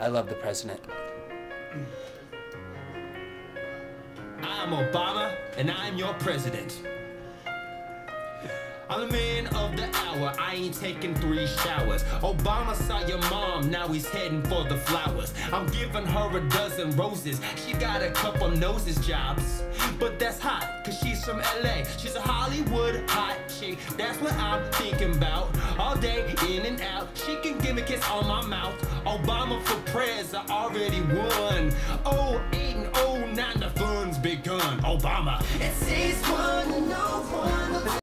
I love the president. I'm Obama, and I'm your president. I'm the man of the hour, I ain't taking three showers. Obama saw your mom, now he's heading for the flowers. I'm giving her a dozen roses, she got a couple noses jobs. But that's hot, cause she's from LA. She's a Hollywood hot chick, that's what I'm thinking about. All out, she can give me kiss on my mouth. Obama for prez, I already won. Oh, eight and oh nine, the fun's begun. Obama. It says one.